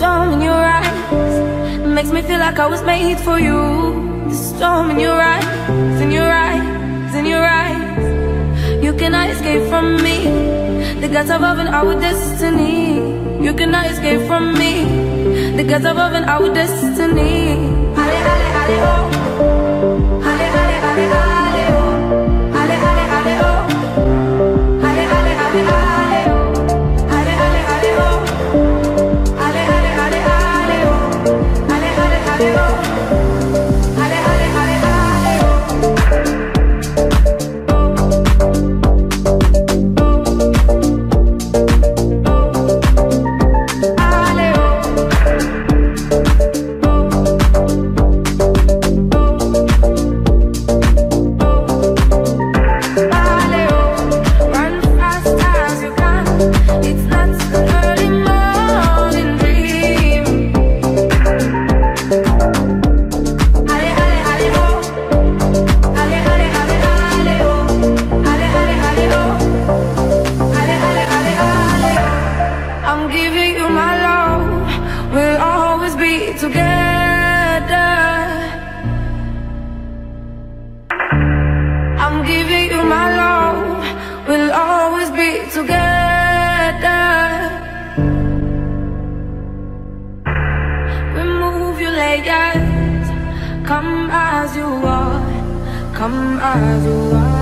storm in your eyes makes me feel like I was made for you. The storm in your eyes, in your eyes, in your eyes. You cannot escape from me. The gods above and our destiny. You cannot escape from me. The gods above and our destiny. Ale, ale, ale, together. I'm giving you my love. We'll always be together. Remove your layers. Come as you are. Come as you are.